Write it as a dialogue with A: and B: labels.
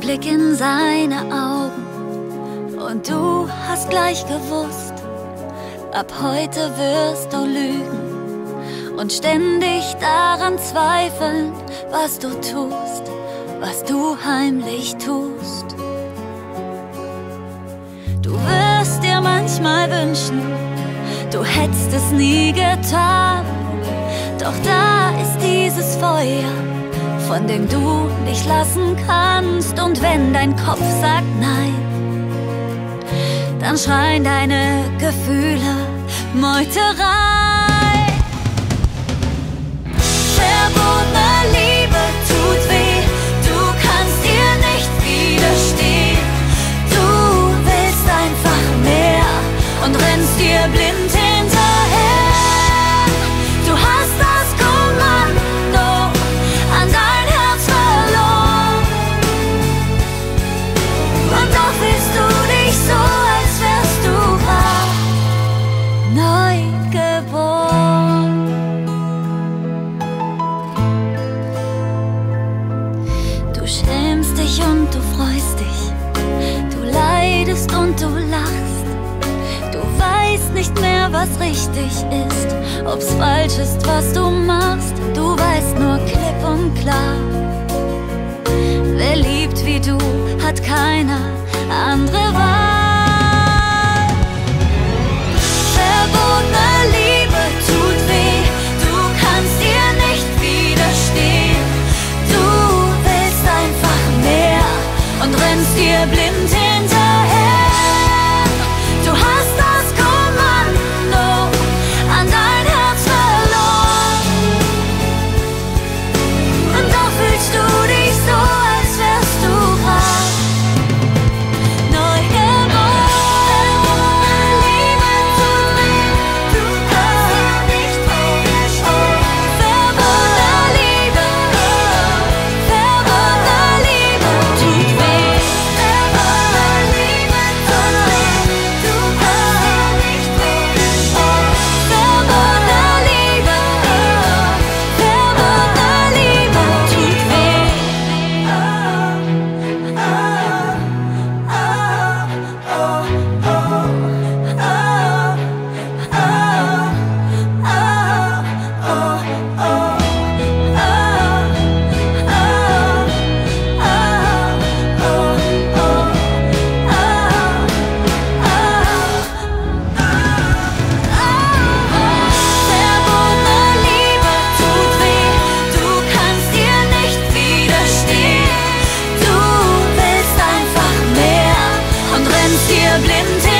A: Blick in seine Augen. Und du hast gleich gewusst, ab heute wirst du lügen. Und ständig daran zweifeln, was du tust, was du heimlich tust. Du wirst dir manchmal wünschen, du hättest es nie getan, doch da ist dieses Feuer von dem du dich lassen kannst. Und wenn dein Kopf sagt nein, dann schreien deine Gefühle Meuterei. und du lachst. Du weißt nicht mehr, was richtig ist, ob's falsch ist, was du machst. Du weißt nur klipp und klar. Wer liebt wie du, hat keine andere Wahl. Verbotene Liebe tut weh, du kannst ihr nicht widerstehen. Du willst einfach mehr und rennst dir blind hin. Dublin.